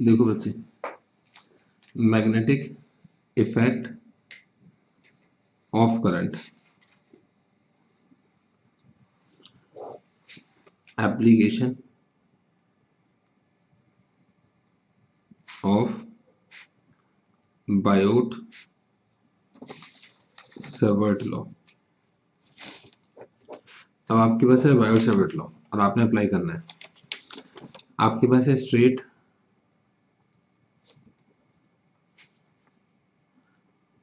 देखो बच्चे magnetic effect of current application of Biot Savart law अब आपके पास है बायोट सेवर्ट लॉ और आपने अप्लाई करना है। आपके पास है straight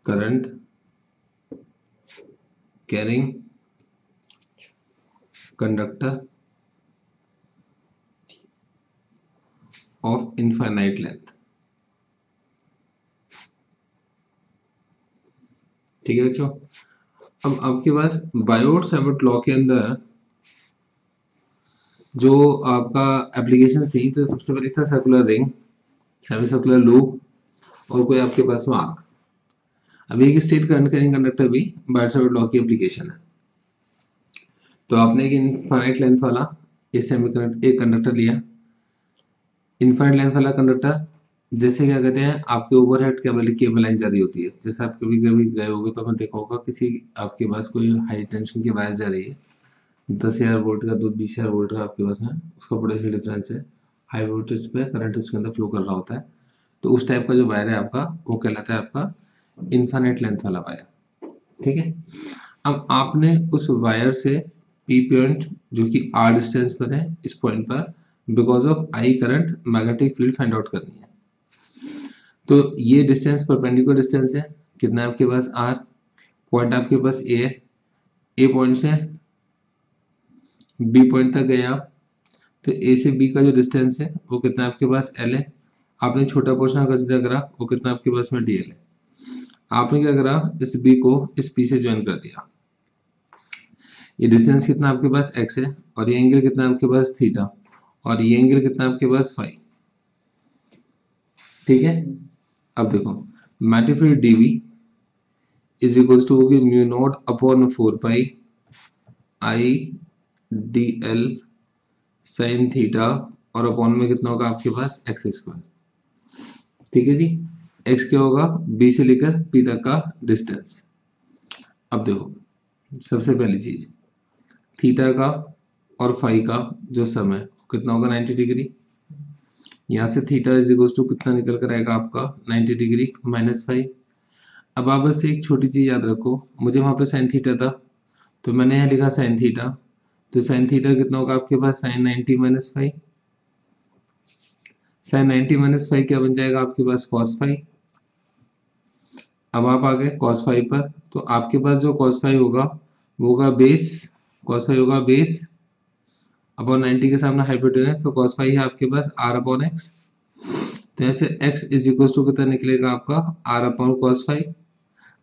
current, carrying conductor of infinite length. ठीक है बच्चों? अब आपके पास बायोट सेवर्ट लॉ के अंदर जो आपका एप्लीकेशन थी तो सबसे पहले था circular ring semi circular loop और कोई आपके पास मार्क अभी एक स्टेट करंट कैरिंग कंडक्टर भी बायोट लॉ की एप्लीकेशन है। तो आपने एक इनफाइनाइट लेंथ वाला एक एक कंडक्टर लिया। इनफाइनाइट लेंथ वाला कंडक्टर जैसे क्या कहते हैं, आपके ओवरहेड केबल केबल लाइन जा रही होती है। जैसे आप कभी कभी गए होगे तो आपने देखा होगा किसी आपके पास कोई हाई टेंशन की वायर जा रही है। दस हज़ार वोल्ट का दो बीस हज़ार वोल्ट का आपके पास है, उसका पोटेंशियल डिफरेंस है। हाई वोल्टेज पे करंट उसके अंदर फ्लो कर रहा होता है। तो उस टाइप का जो वायर है आपका, वो कहलाता है आपका इन्फानेट लेंथ वाला वायर ठीक है? अब आपने उस वायर से पी पॉइंट जो कि आर डिस्टेंस पर है, इस पॉइंट पर because of I current magnetic field find out करनी है। तो ये डिस्टेंस परपेंडिकुलर डिस्टेंस है। कितना है आपके पास? आर पॉइंट आपके पास ए है। ए पॉइंट से बी पॉइंट तक गए आप। तो ए से बी का जो डिस्टेंस है, वो कितना आपके पास एल है? आपने छोटा पोर्शन कंसिडर करा, वो कितना आपके पास में डी एल है? आपने क्या करा? इस बी को इस पी से ज्वाइन कर दिया। ये डिस्टेंस कितना आपके पास? एक्स है। और ये एंगल कितना आपके पास? थीटा और ये एंगल कितना आपके पास? फाइव ठीक है? अब देखो। मैटिफिर डीवी इज़ इक्वल टू होगी mu naught upon four pi I d l sine theta और अपॉन में कितना होगा आपके पास? एक्स स्क्वायर ठीक है जी? एक्स क्या होगा? बी से लेकर पी तक का डिस्टेंस अब देखो, सबसे पहली चीज़ थीटा का और फाई का जो समय कितना होगा? 90 डिग्री यहाँ से थीटा इज़ इक्वल टू कितना निकल कर आएगा आपका? 90 डिग्री माइनस फाइव अब आप बस एक छोटी चीज़ याद रखो, मुझे वहाँ पे साइन थीटा था तो मैंने यहाँ लिखा साइन थीटा तो साइन थीटा कितना होगा आपके पास? Sine 90 minus phi sine 90 minus phi क्या बन जाएगा आपके पास? कॉस फाइव अब आप आ गए कॉस फाइव पर तो आपके पास जो कॉस फाइव होगा, वो होगा बेस कॉस फाइव होगा बेस अपॉन नाइनटी के सामने हाइपोटेनस तो कॉस फाइव है आपके पास आर अपॉन एक्स तो ऐसे x इज़ इक्वल टू कितना निकलेगा आपका? आर अपॉन कॉस फाइव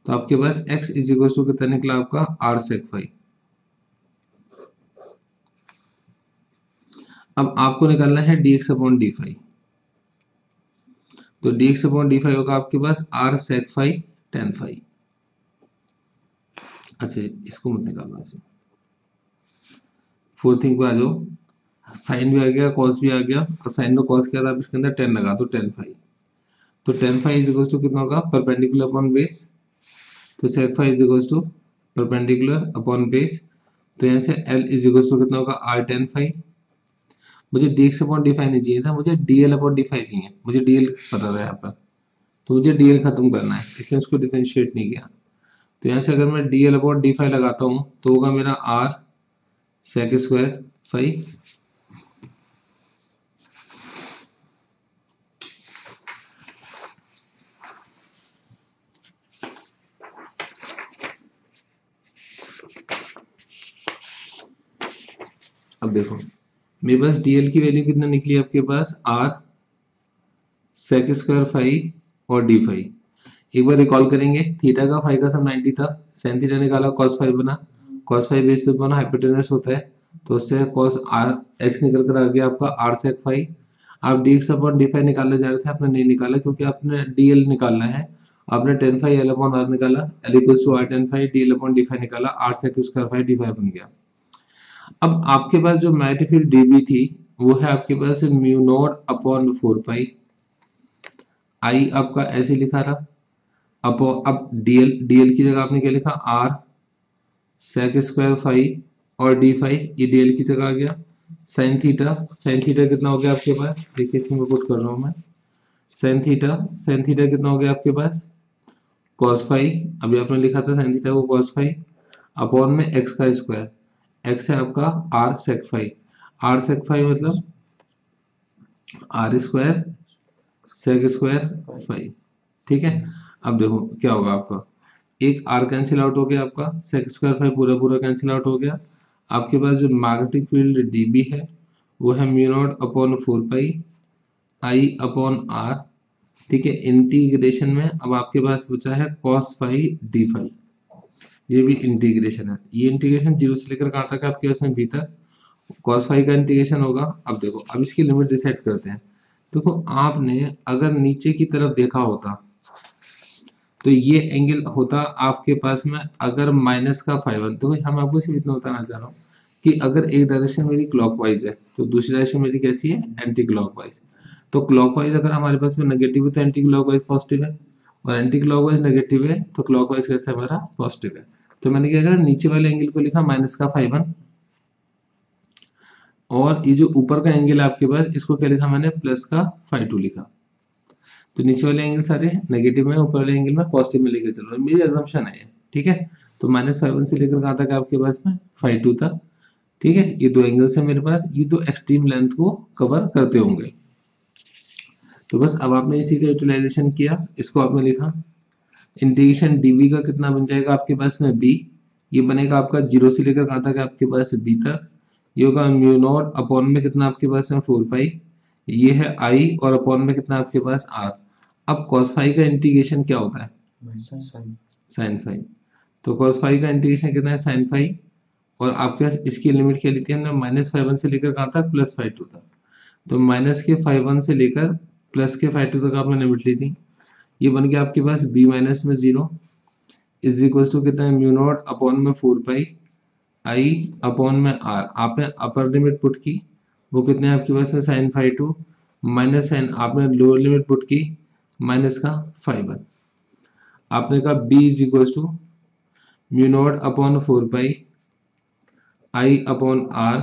तो आपके पास x इज़ इक्वल टू कितना निकला आपका? r सेक फाइव अब आपको निकालना है dx अपॉन डी फाइव तो dx अपॉन डी फाइव होगा आपके पास r sec phi tan phi. अच्छा इसको मत निकालना ऐसे। फोर्थ थिंग पे आ जाओ। साइन भी आ गया, कॉस भी आ गया। और साइन में कॉस क्या था? इसके अंदर टेन लगा तो टेन फाइव। तो tan phi is equal to कितना होगा? Perpendicular upon base. तो sec phi is equal to perpendicular upon base. तो यहाँ से एल इज़ इक्वल टू कितना होगा? R tan phi. मुझे d x upon d phi नहीं चाहिए था, मुझे d l upon d phi चाहिए। मुझे डी एल पता था यहाँ पर। तो मुझे डी एल खत्म करना है, इसलिए उसको डिफ्रेंशिएट नहीं किया। तो यहाँ से अगर मैं डी एल डी फाइव लगाता हूँ तो होगा मेरा आर sec square phi अब देखो, मेरे पास डीएल की वैल्यू कितना निकली आपके पास? आर सेक स्क्वायर फाइव और डी फाइव एक बार रिकॉल करेंगे थीटा का फाइव का सब 90 था। सेन थीटा निकाला, cos फाइव बना। Cos फाइव बेस पे बना हाइपोटेनस होता है। तो उससे cos r, x निकल कर आ गया आपका r sec फाइव आप dx अपॉन डी फाइव निकालने जा रहे थे, आपने नहीं निकाला क्योंकि आपने dl निकालना है। आपने tan phi l upon r निकाला l equals to r tan phi d l upon d phi निकाला r sec square phi d phi बन गया। अब आपके पास जो मैग्नेटिक फ़ील्ड डीबी थी, वो है आपके पास mu naught upon four pi I आपका ऐसे लिखा रहा। अब अब डीएल डीएल की जगह आपने क्या लिखा? आर सेक स्क्वायर फाइव और डी फाइव ये डीएल की जगह आ गया। साइन थीटा साइन थीटा कितना हो गया आपके पास? देखिए, इसमें पुट कर रहा हूँ मैं। साइन थीटा साइन थीटा कितना हो गया आपके पास? कॉस फाइव अभी आपने लिखा था साइन थीटा को कॉस फाइव अपॉन में एक्स का स्क्वायर एक्स है आपका r sec phi r sec phi मतलब r square sec square phi ठीक है? अब देखो, क्या होगा आपका? एक आर कैंसिल आउट हो गया आपका सेक स्क्वायर फाइव पूरा पूरा कैंसिल आउट हो गया। आपके पास जो मैग्नेटिक फ़ील्ड डीबी है, वो है mu naught upon four pi I upon r ठीक है? इंटीग्रेशन में अब आपके पास बचा है कॉस फाइव डी फाइव ये भी इंटीग्रेशन है। ये इंटीग्रेशन ज़ीरो से लेकर कहाँ तक है आपके पास बी तक। कॉस फाइव का इंटीग्रेशन होगा। अब देखो, अब इसकी लिमिट डिसाइड करते हैं। देखो आपने अगर नीचे की तरफ़ देखा होता तो ये एंगल होता आपके पास में अगर माइनस का फाइव वन तो हम आपको सिर्फ़ इतना बताना चाह रहा हूँ कि अगर एक डायरेक्शन मेरी क्लॉकवाइज है तो दूसरी डायरेक्शन मेरी कैसी है? एंटी क्लॉकवाइज तो क्लॉकवाइज अगर हमारे पास में नेगेटिव है तो एंटी क्लॉकवाइज पॉजिटिव है, और एंटी क्लॉकवाइज नेगेटिव है तो क्लॉकवाइज कैसे हमारा पॉजिटिव है? तो मैंने क्या करा, नीचे वाले एंगल को लिखा माइनस का फाइव वन और ये जो ऊपर का एंगल आपके पास, इसको क्या लिखा मैंने? प्लस का फाइव टू लिखा। तो नीचे वाले एंगल सारे नेगेटिव में, ऊपर वाले एंगल में पॉजिटिव में लेकर चल। हूँ मेरी एजम्पन है ठीक है? तो माइनस फाइव वन से लेकर कहाँ तक आपके पास में? फाइव टू तक, ठीक है? ये दो एंगल्स है मेरे पास, ये दो एक्सट्रीम लेंथ को कवर करते होंगे। तो बस अब आपने इसी का यूटिलाइजेशन किया, इसको आपने लिखा। इंटीग्रेशन डीबी का कितना बन जाएगा आपके पास में? बी ये बनेगा आपका ज़ीरो से लेकर कहा तक आपके पास? बी तक। ये होगा म्यू नॉट अपॉन में कितना आपके पास है? Four pi. ये है आई और अपॉन में कितना आपके पास? आर अब कॉस फाइव का इंटीग्रेशन क्या होता है? साइन फाइव तो कॉस फाइव का इंटीग्रेशन कितना है? साइन फाइव और आपके पास इसकी लिमिट क्या ली थी हमने? माइनस फाइव वन से लेकर कहाँ था प्लस फाइव टू तक। तो माइनस के फाइव वन से लेकर प्लस के फाइव टू तक आपने लिमिट ली थी। ये बन गया आपके पास बी माइनस में ज़ीरो इज़ इक्वल टू कितना है? म्यू नॉट अपॉन में फोर पाई। आई अपॉन में आर। आपने अपर लिमिट पुट की। वो कितने आपके पास में? Sine phi two minus sine आपने लोअर लिमिट पुट की माइनस का फाइव वन आपने कहा B is equal to mu naught upon four pi I upon r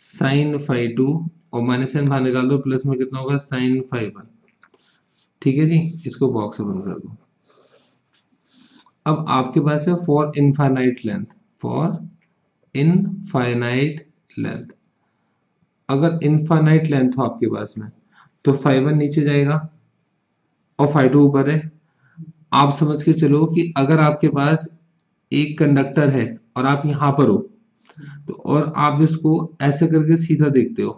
sine phi two और माइनस साइन बाहर निकाल दो प्लस में कितना होगा? साइन फाइव वन ठीक है जी? इसको बॉक्स बंद कर दो। अब आपके पास है for infinite length for infinite length अगर इनफाइनाइट लेंथ हो आपके पास में तो फाइव वन नीचे जाएगा और फाइव टू ऊपर है। आप समझ के चलो कि अगर आपके पास एक कंडक्टर है और आप यहाँ पर हो तो और आप इसको ऐसे करके सीधा देखते हो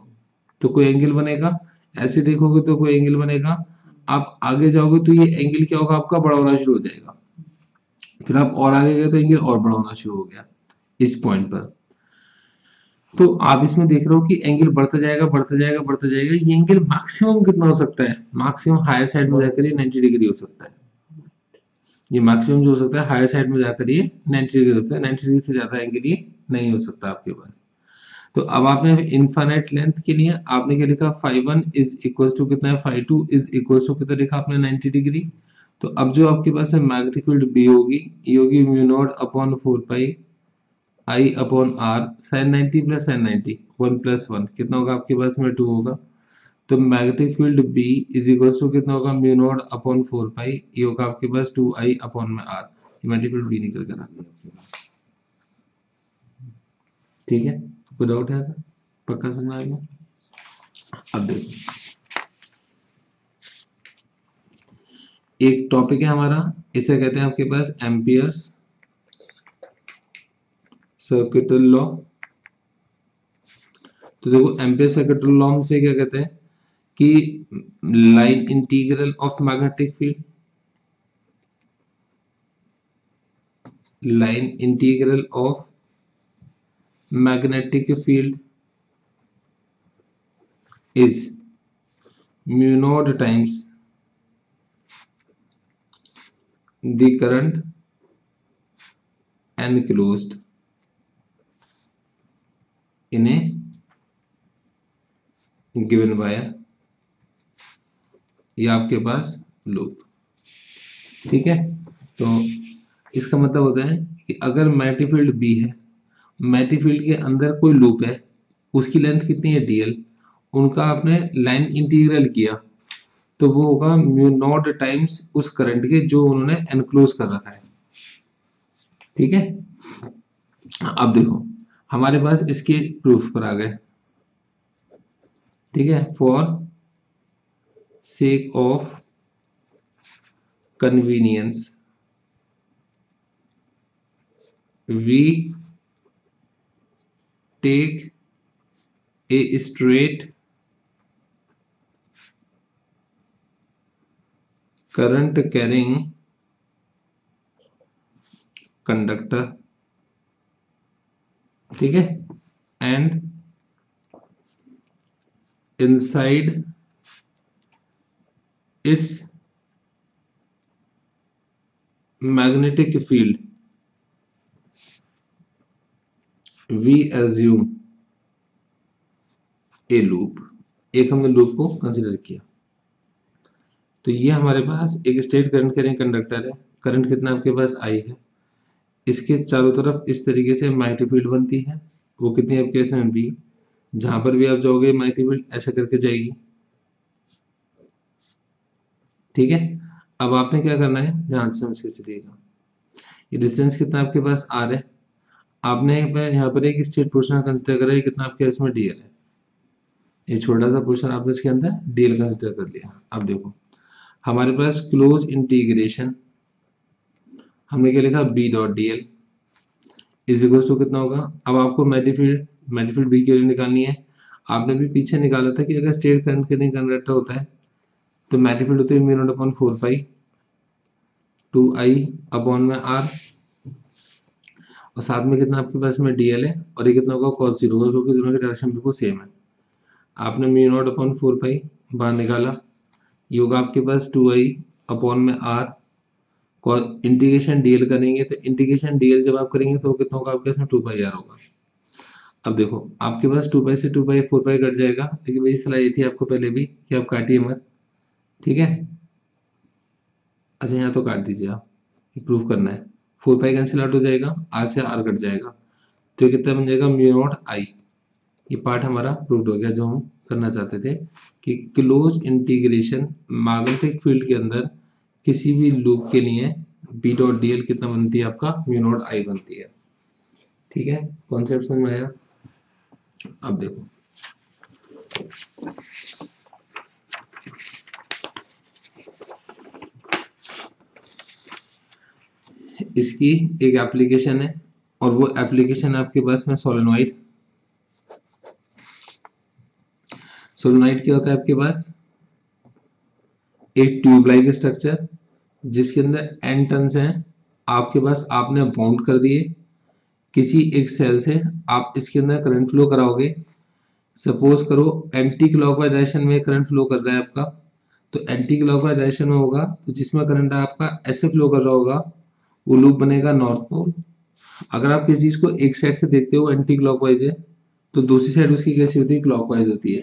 तो कोई एंगल बनेगा। ऐसे देखोगे तो कोई एंगल बनेगा। आप आगे जाओगे तो ये एंगल क्या होगा? आपका बड़ा होना शुरू हो जाएगा। फिर आप और आगे गए तो एंगल और बड़ा होना शुरू हो गया। इस पॉइंट पर। तो आप इसमें देख रहे हो कि एंगल बढ़ता जाएगा बढ़ता जाएगा बढ़ता जाएगा। ये एंगल मैक्सिमम कितना हो सकता है? मैक्सिमम हायर साइड में जाकर ये 90 डिग्री हो सकता है। ये मैक्सिमम जो हो सकता है हायर साइड में जाकर ये 90 डिग्री हो सकता है। 90 डिग्री से ज़्यादा एंगल ये नहीं हो सकता आपके पास। तो अब आपने इनफाइनाइट लेंथ के लिए, आपने क्या लिखा? Phi one is equal to कितना है? Phi two is equal to कितना लिखा आपने? 90 डिग्री तो अब जो आपके पास है मैग्नेटिक फ़ील्ड बी होगी, ये होगी mu naught upon four pi I upon r sine ninety plus sine ninety one plus one कितना होगा आपके पास में टू होगा? तो magnetic field B is equal to कितना होगा? Mu naught upon four pi ये होगा आपके पास टू आई अपॉन में आर मैग्नेटिक फ़ील्ड बी निकल कर आ गया आपके पास। ठीक है? कोई डाउट है? पक्का समझ आ गया? अब देखो। एक टॉपिक है हमारा, इसे कहते हैं आपके पास एम्पियर्स सर्किटल लॉ तो देखो एम्पियर सर्किटल लॉ से क्या कहते हैं कि line integral of magnetic field line integral of magnetic field is mu naught times the current enclosed in a given wire ये आपके पास लूप ठीक है? तो इसका मतलब होता है कि अगर मैटीफील्ड बी है मैटीफील्ड के अंदर कोई लूप है, उसकी लेंथ कितनी है डीएल उनका आपने लाइन इंटीग्रल किया तो वो होगा म्यू नॉट टाइम्स उस करंट के जो उन्होंने एनक्लोज कर रखा है। ठीक है? अब देखो हमारे पास इसके प्रूफ पर आ गए। ठीक है? For sake of convenience we take a straight current carrying conductor. ठीक है? And inside its magnetic field we assume a loop, एक हमने लूप को कंसिडर किया। तो ये हमारे पास एक स्टेट करंट कैरिंग कंडक्टर है। करंट कितना आपके पास आई है? इसके चारों तरफ़ इस तरीके से माइटी फ़ील्ड बनती है। वो कितनी आपके इसमें बी जहाँ पर भी आप जाओगे माइटी फ़ील्ड ऐसे करके जाएगी। ठीक है? अब आपने क्या करना है? ध्यान से समझ के चलिएगा। ये डिस्टेंस कितना आपके पास आर है? आपने यहाँ पर एक स्टेट पोर्शन कंसिडर करा है कितना आपके इसमें डीएल है। ये छोटा सा पोर्शन आपने इसके अंदर डीएल कंसिडर कर लिया। अब देखो, हमारे पास क्लोज इंटीग्रेशन हमने क्या लिखा? B dot d l is equal to कितना होगा? अब आपको मेडिफील्ड मेडिफील्ड बी के लिए निकालनी है। आपने भी पीछे निकाला था कि अगर स्टेट करंट के लिए कंडक्टर होता है तो मेडिफील्ड होती है mu naught upon four pi two I upon में आर। और साथ में कितना आपके पास में डी एल है, और ये कितना होगा? कॉस ज़ीरो होगा, क्योंकि दोनों की डायरेक्शन बिल्कुल सेम है। आपने mu naught upon four pi बाहर निकाला। ये होगा आपके पास टू आई अपॉन में आर। इंटीग्रेशन डीएल करेंगे तो इंटीग्रेशन डीएल जब आप करेंगे तो कितना होगा आपके टू पाई आर होगा। अब देखो, आपके पास टू पाई से two pi four pi cut जाएगा, लेकिन मेरी सलाह ये थी आपको पहले भी कि आप काटिए मत, ठीक है? अच्छा यहाँ तो काट दीजिए आप प्रूफ करना है। फोर पाई कैंसिल आउट हो जाएगा आर से आर कट जाएगा। तो ये कितना बन जाएगा? म्यू नॉट आई ये पार्ट हमारा प्रूव हो गया, जो हम करना चाहते थे कि क्लोज इंटीग्रेशन मैग्नेटिक फ़ील्ड के अंदर किसी भी लूप के लिए बी डॉट डी एल कितना बनती है आपका? म्यू नॉट आई बनती है। ठीक है? कॉन्सेप्ट समझ में आया? अब देखो। इसकी एक एप्लीकेशन है और वो एप्लीकेशन आपके पास में सोलेनोइड सोलोनाइट क्या होता है आपके पास? एक ट्यूबलाइक स्ट्रक्चर जिसके अंदर एन टर्न्स हैं, आपके पास आपने बाउंड कर दिए। किसी एक सेल से आप इसके अंदर करंट फ्लो कराओगे। सपोज़ करो एंटी क्लॉकवाइज डायरेक्शन में करंट फ्लो कर रहा है आपका। तो एंटी क्लॉकवाइज डायरेक्शन में होगा तो जिसमें करंट आपका, ऐसे फ्लो कर रहा होगा। वो लूप बनेगा नॉर्थ पोल अगर आप किसी चीज़ को एक साइड से देखते हो एंटी क्लॉकवाइज है तो दूसरी साइड उसकी कैसी होती है? क्लॉकवाइज होती है।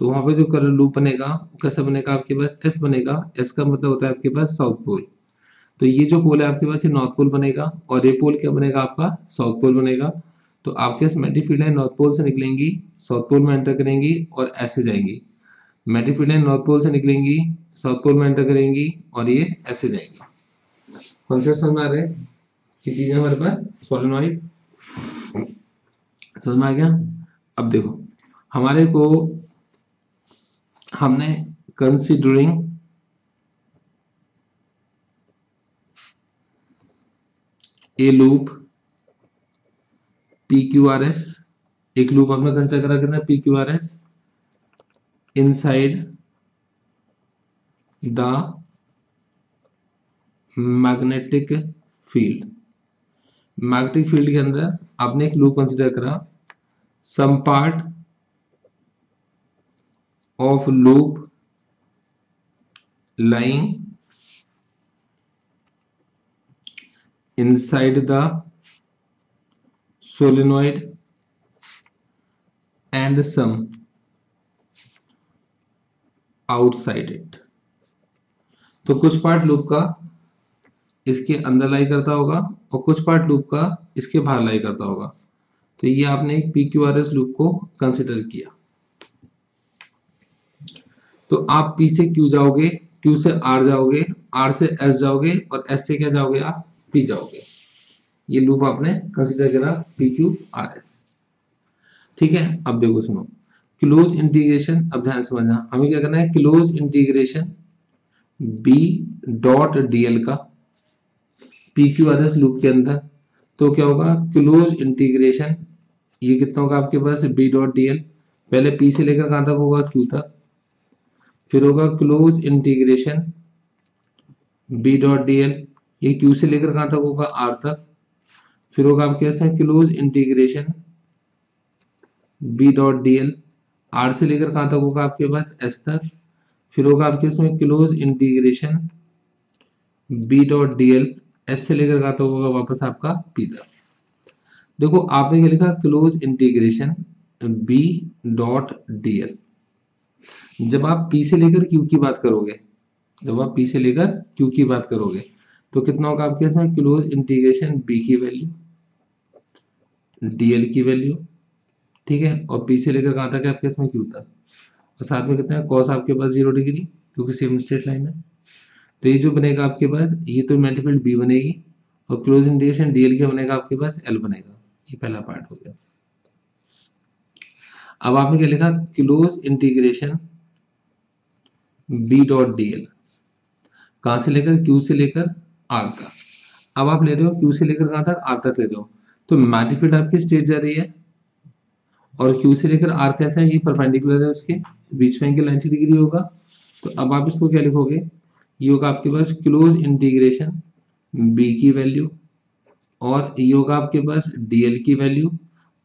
तो वहाँ पे जो करंट लूप बनेगा कैसा बनेगा आपके पास एस बनेगा। एस का मतलब होता है आपके पास साउथ पोल तो ये जो पोल है आपके पास, ये नॉर्थ पोल बनेगा और ये पोल क्या बनेगा आपका? साउथ पोल बनेगा। तो आपके पास मेटी फ़ील्ड लाइन नॉर्थ पोल से निकलेंगी साउथ पोल में एंटर करेंगी और ऐसे जाएँगी। मेटी फ़ील्ड लाइन नॉर्थ पोल से निकलेंगी साउथ पोल में एंटर करेंगी और ये ऐसे जाएँगी। कॉन्सेप्ट समझ आ रहे की चीज़ हमारे पास सोलेनॉइड समझ में आ गया? अब देखो, हमारे को हमने considering a loop P Q R S एक लूप आपने कंसिडर करा कितना P Q R S inside the magnetic field magnetic field के अंदर आपने एक लूप कंसिडर करा some part of loop lying inside the solenoid and some outside it. तो कुछ पार्ट लूप का इसके अंदर लाई करता होगा और कुछ पार्ट लूप का इसके बाहर लाई करता होगा। तो ये आपने एक P Q R S loop को कंसिडर किया। तो आप पी से क्यू जाओगे क्यू से आर जाओगे आर से एस जाओगे और एस से क्या जाओगे आप? पी जाओगे। ये लूप आपने कंसिडर करा पी क्यू आर एस ठीक है? अब देखो सुनो। क्लोज इंटीग्रेशन अब ध्यान समझना। हमें क्या करना है? Close integration B dot dl का P Q R S loop के अंदर। तो क्या होगा? क्लोज इंटीग्रेशन ये कितना होगा आपके पास? बी डॉट डीएल पहले पी से लेकर कहाँ तक होगा? क्यू तक। फिर होगा close integration B dot d l ये क्यू से लेकर कहाँ तक होगा? आर तक। फिर होगा आपके पास close integration B dot d l R से लेकर कहाँ तक होगा आपके पास? एस तक। फिर होगा आपके इसमें close integration B dot d l S से लेकर कहाँ तक होगा वापस आपका पी तक। देखो, आपने क्या लिखा? Close integration B dot dl जब आप पी से लेकर क्यू की बात करोगे, जब आप पी से लेकर क्यू की बात करोगे तो कितना होगा आपके इसमें? क्लोज इंटीग्रेशन बी की वैल्यू डीएल की वैल्यू ठीक है? और पी से लेकर कहाँ तक है आपके इसमें? क्यू तक। और साथ में कितना है? कॉस आपके पास ज़ीरो डिग्री क्योंकि सेम स्ट्रेट लाइन है। तो ये जो बनेगा आपके पास, ये तो मेल्टीफील्ड बी बनेगी, और क्लोज इंटीग्रेशन डीएल क्या बनेगा? आपके पास एल बनेगा। ये पहला पार्ट हो गया। अब आपने क्या लिखा? Close integration B dot dl कहाँ से लेकर? क्यू से लेकर आर तक अब आप ले रहे हो क्यू से लेकर कहाँ तक? आर तक ले रहे हो। तो मैटिफिट आपकी स्टेट जा रही है। और क्यू से लेकर आर कैसा है? ये परपेंडिकुलर है उसके। बीच में एंगल 90 डिग्री होगा। तो अब आप इसको क्या लिखोगे? ये होगा आपके पास क्लोज इंटीग्रेशन बी की वैल्यू और ये होगा आपके पास डीएल की वैल्यू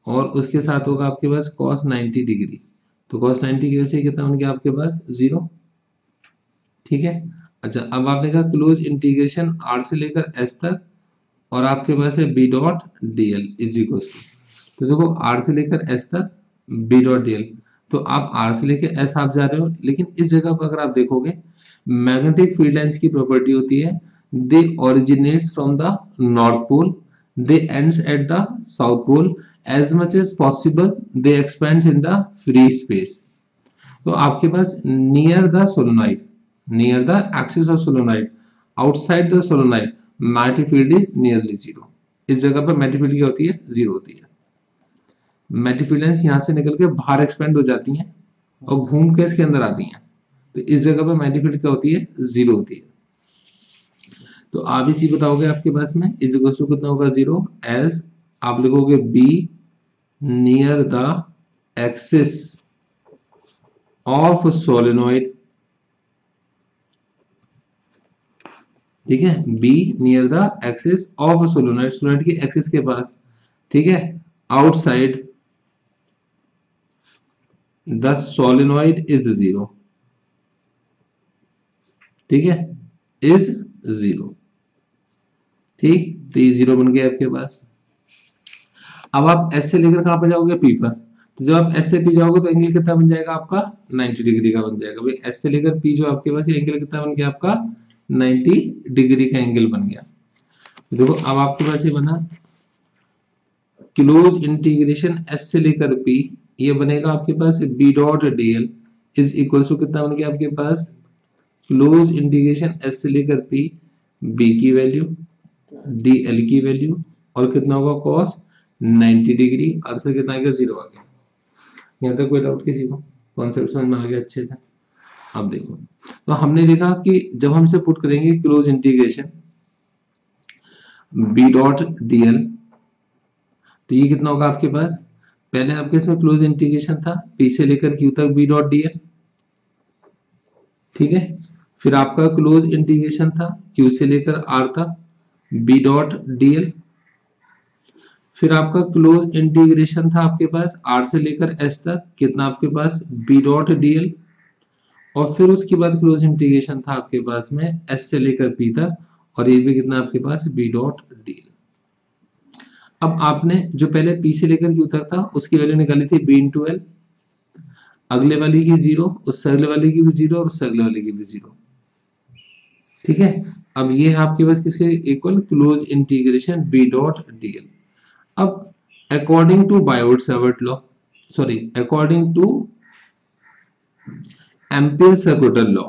और उसके साथ होगा आपके पास कॉस 90 डिग्री तो कॉस 90 की वजह से कितना गया आपके पास? ज़ीरो ठीक है? अच्छा अब आपने कहा क्लोज इंटीग्रेशन आर से लेकर एस तक और आपके पास है B dot D L is तो देखो आर से लेकर एस तक बी डॉट डी एल तो आप आर से लेकर एस आप जा रहे हो, लेकिन इस जगह पर अगर आप देखोगे मैग्नेटिक फ़ील्ड लाइंस की प्रॉपर्टी होती है। They originate from the north pole they ends at the south pole. As much as possible they expand in the free space. तो आपके पास near the solenoid near the axis of solenoid outside the solenoid magnetic field is nearly zero इस जगह पर magnetic field क्या होती है? Zero होती है। मैग्नेटिक फ़ील्ड यहाँ से निकल के बाहर एक्सपेंड हो जाती हैं और घूम के इसके अंदर आती हैं? तो इस जगह पर मैग्नेटिक फ़ील्ड क्या होती है? ज़ीरो होती है। तो आप इसी बताओगे आपके पास में इज़ इक्वल टू कितना होगा ज़ीरो एज आप लिखोगे B near the axis of solenoid ठीक है? B near the axis of solenoid solenoid की एक्सिस के पास। ठीक है? Outside the solenoid is zero ठीक है? इज़ ज़ीरो ठीक? तो ये ज़ीरो बन गया आपके पास। अब आप एस से लेकर कहाँ पर जाओगे? पी पर। तो जब आप एस से पी जाओगे तो एंगल कितना बन जाएगा आपका? 90 डिग्री का बन जाएगा। भाई एस से लेकर पी जो आपके पास एंगल कितना बन गया आपका? 90 डिग्री का एंगल बन गया। देखो, अब आपके पास ये बना। क्लोज इंटीग्रेशन एस से लेकर पी ये बनेगा आपके पास B dot D L is equal to कितना बन गया आपके पास? क्लोज इंटीग्रेशन एस से लेकर पी बी की वैल्यू डी एल की वैल्यू और कितना होगा कॉस 90 डिग्री आंसर कितना आएगा ज़ीरो आ गया। यहाँ तक कोई डाउट किसी को? कॉन्सेप्ट समझ में आ गया अच्छे से। अब देखो। तो हमने देखा कि जब हम इसे पुट करेंगे close integration B dot DL तो ये कितना होगा आपके पास? पहले आपके इसमें क्लोज इंटीग्रेशन था पी से लेकर क्यू तक बी डॉट डीएल ठीक है? फिर आपका क्लोज इंटीग्रेशन था क्यू से लेकर आर तक बी डॉट डीएल फिर आपका क्लोज इंटीग्रेशन था आपके पास आर से लेकर एस तक, कितना आपके पास? बी डॉट डीएल और फिर उसके बाद क्लोज इंटीग्रेशन था आपके पास में एस से लेकर पी तक, और ये भी कितना आपके पास? बी डॉट डीएल अब आपने जो पहले पी से लेकर क्यू तक था, उसकी वैल्यू निकाली थी बी इंटू एल अगले वाली की ज़ीरो उससे अगले वाले की भी ज़ीरो और उससे अगले वाले की भी ज़ीरो ठीक है? अब ये है आपके पास किसके? Equal close integration B dot DL अब according to Biot Savart law sorry according to Ampere circuital law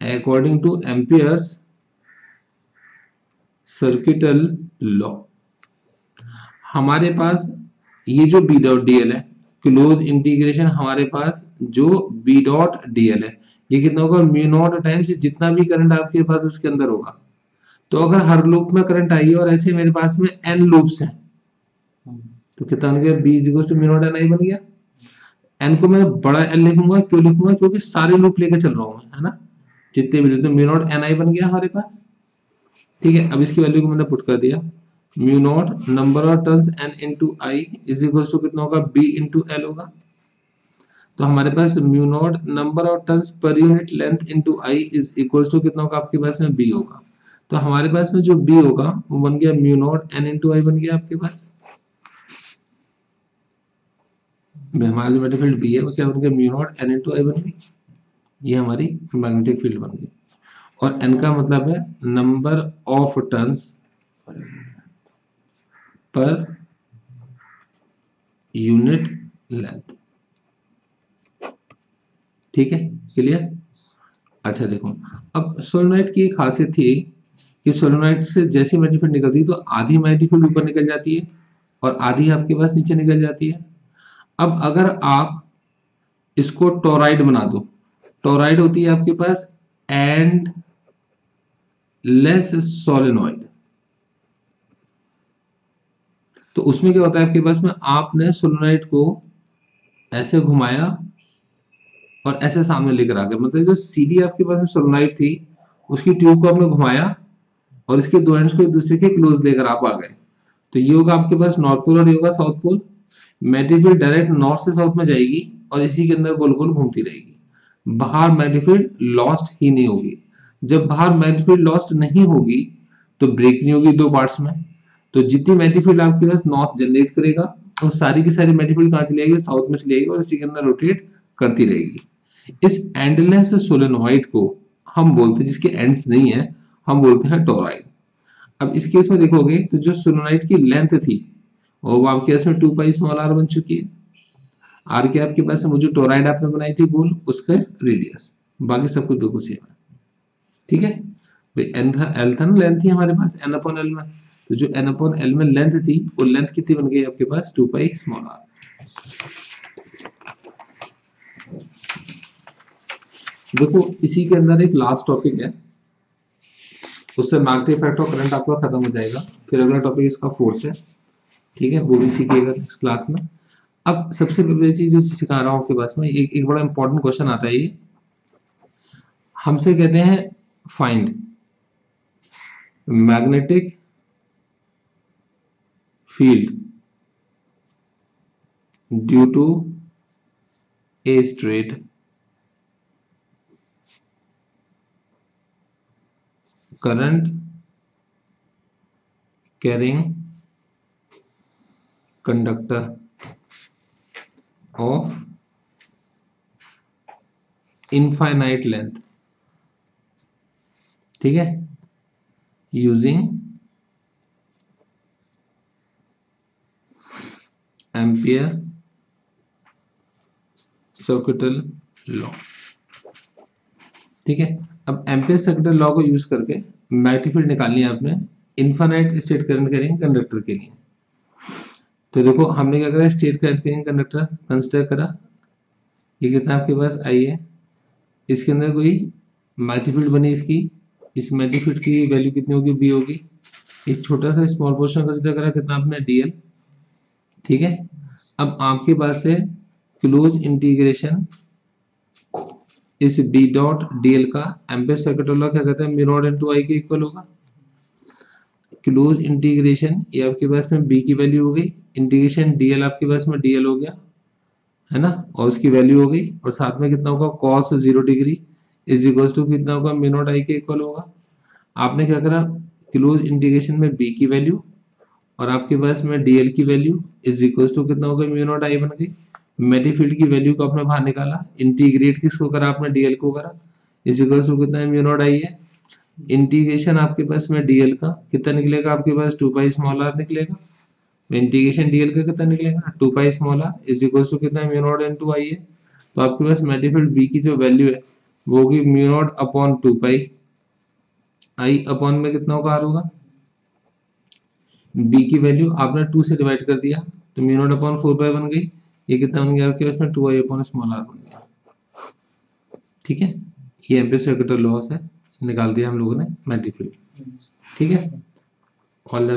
according to Ampere's circuital law हमारे पास ये जो बी डॉट डीएल है क्लोज इंटीग्रेशन हमारे पास जो बी डॉट डीएल है, ये कितना होगा? म्यू नॉट टाइम्स जितना भी करंट आपके पास उसके अंदर होगा। तो अगर हर लूप में करंट आई है और ऐसे मेरे पास में एन लूप्स हैं तो कितना बन गया? B to mu N I बन गया। एन को मैं बड़ा एल लिखूँगा क्यों लिखूँगा? क्योंकि सारे लूप लेके चल रहा हूँ मैं है ना? जितने भी तो म्यू नॉट एन आई बन गया हमारे पास। ठीक है अब इसकी वैल्यू को मैंने पुट कर दिया। Mu naught number of turns N into I is equal to कितना होगा? बी इंटू एल होगा। तो हमारे पास mu naught number of turns per unit length into I is equal to कितना होगा? आपके पास में बी होगा। तो हमारे पास में जो बी होगा, वो बन गया mu naught N into I बन गया आपके पास। हमारा जो मैग्नेटिक फ़ील्ड बी है, वो क्या बन गया? Mu naught N into I बन गई। ये हमारी मैग्नेटिक फ़ील्ड बन गई। और एन का मतलब है number of turns per unit length ठीक है? क्लियर अच्छा देखो। अब सोलनाइट की खासियत थी कि सोलोनाइट से जैसी मैग्नेटिक फ़ील्ड निकलती है तो आधी मैग्नेटिक फ़ील्ड ऊपर निकल जाती है और आधी आपके पास नीचे निकल जाती है। अब अगर आप इसको टोराइड बना दो टोराइड होती है आपके पास एंड लेस सोलेनॉइड तो उसमें क्या होता है, आपके पास में आपने सोलोनाइड को ऐसे घुमाया और ऐसे सामने लेकर आ गए। मतलब जो सीधी आपके पास में सोलोनाइड थी, उसकी ट्यूब को आपने घुमाया और इसके दो एंड्स को एक दूसरे के क्लोज लेकर आप आ गए। तो ये होगा आपके पास नॉर्थ पोल और ये होगा साउथ पोल मेडिफील्ड डायरेक्ट नॉर्थ से साउथ में जाएगी और इसी के अंदर गोल गोल घूमती रहेगी। बाहर मेडिफील्ड लॉस्ट ही नहीं होगी। जब बाहर मेडिफील्ड लॉस्ट नहीं होगी तो ब्रेक नहीं होगी दो पार्ट्स में। तो जितनी मेडिफील्ड आपके पास नॉर्थ जनरेट करेगा, वो सारी की सारी मेडिफील्ड कहाँ चली जाएगी साउथ में चली जाएगी और इसी के अंदर रोटेट करती रहेगी। इस एंडलेस सोलेनोइड को हम बोलते हैं, जिसके एंड्स नहीं है हम बोलते हैं टोराइड अब इस केस में देखोगे तो जो सोलेनोइड की लेंथ थी, वो आपके पास में टू पाई स्मॉल आर बन चुकी है। आर के आपके पास वो जो टोराइड आपने बनाई थी गोल उसका रेडियस बाकी सब कुछ बिल्कुल सेम है। ठीक है? एल था ना लेंथ थी हमारे पास एन अपॉन एल में। तो जो एन अपॉन एल में लेंथ थी, वो लेंथ कितनी बन गई आपके पास? टू पाई स्मॉल आर देखो, इसी के अंदर एक लास्ट टॉपिक है। उससे मैग्नेटिक इफ़ेक्ट ऑफ़ करंट आपका खत्म हो जाएगा। फिर अगला टॉपिक इसका फोर्स है। ठीक है? वो भी सीखिएगा इस क्लास में। अब सबसे पहले चीज़ जो सिखा रहा हूँ आपके पास में, एक एक बड़ा इंपॉर्टेंट क्वेश्चन आता है ये। हमसे कहते हैं find magnetic field due to a straight current carrying conductor of infinite length ठीक है using ampere circuital law ठीक है अब एम्पियर सर्किट लॉ को यूज़ करके मैग्नेटिक फ़ील्ड निकालनी है आपने इन्फानाइट स्टेट करंट करेंगे कंडक्टर के लिए। तो देखो, हमने क्या करा स्टेट करंट करेंगे कंडक्टर कंसिडर करा। ये कितना आपके पास? आई है। इसके अंदर कोई मैग्नेटिक फ़ील्ड बनी इसकी। इस मैग्नेटिक फ़ील्ड की वैल्यू कितनी होगी? बी होगी। एक छोटा सा स्मॉल पोर्शन कंसिडर करा, कितना आपने? डीएल ठीक है? अब आपके पास है क्लोज इंटीग्रेशन इस बी डॉट डीएल का एम्पेयर सर्किट लॉ क्या कहते हैं? म्यू नॉट इनटू आई के इक्वल होगा। क्लोज इंटीग्रेशन ये आपके पास में बी की वैल्यू हो गई। इंटीग्रेशन डीएल आपके पास में डीएल हो गया, है ना? और उसकी वैल्यू हो गई। और साथ में कितना होगा? Cos zero degree is equal to कितना होगा? म्यू नॉट आई के इक्वल होगा। आपने क्या करा? क्लोज इंटीग्रेशन में बी की वैल्यू और आपके पास में डीएल की वैल्यू इज़ इक्वल टू कितना होगा म्यू नॉट आई बन गई। मेडी फ़ील्ड की वैल्यू को आपने बाहर निकाला इंटीग्रेट किसको करा आपने डीएल को करा? इज़ इक्वल टू कितना म्यू आई है? इंटीग्रेशन आपके पास में डीएल का, कितना निकलेगा आपके पास? टू पाई स्मॉल आर निकलेगा। इंटीग्रेशन डीएल का कितना निकलेगा? Two pi small R is equal to कितना mu naught into I है? तो आपके पास मेडिफिल्ड बी की जो वैल्यू है, वो होगी mu naught upon two pi I upon में कितना होगा? आर होगा। बी की वैल्यू आपने टू से डिवाइड कर दिया तो mu naught upon four pi बन गई। ये कितना बन गया? आपके पास में two I upon small R बन गया ठीक है? ये एम्पियर सर्किटल लॉस है। निकाल दिया हम लोगों ने मैट्रिक ठीक है? All the